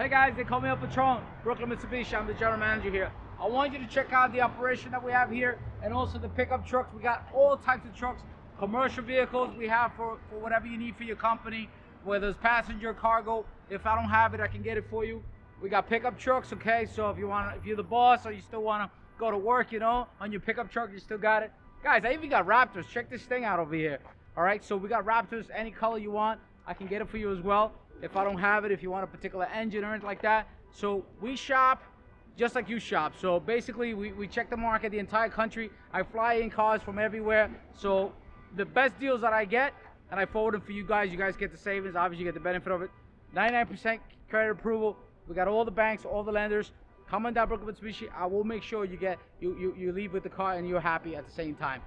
Hey guys, they call me El Patron, Brooklyn Mitsubishi. I'm the general manager here. I want you to check out the operation that we have here and also the pickup trucks. We got all types of trucks, commercial vehicles we have for, for whatever you need for your company, whether it's passenger, cargo. If I don't have it, I can get it for you. We got pickup trucks, okay? So if you want, if you're the boss or you still want to go to work, you know, on your pickup truck, you still got it. Guys, I even got Raptors. Check this thing out over here. All right, so we got Raptors, any color you want. I can get it for you as well. If I don't have it, if you want a particular engine or anything like that. So we shop just like you shop. So basically, we, we check the market, the entire country. I fly in cars from everywhere. So the best deals that I get, and I forward them for you guys. You guys get the savings. Obviously, you get the benefit of it. 99% credit approval. We got all the banks, all the lenders. Come on down Brooklyn Mitsubishi. I will make sure you get you, you you leave with the car and you're happy at the same time.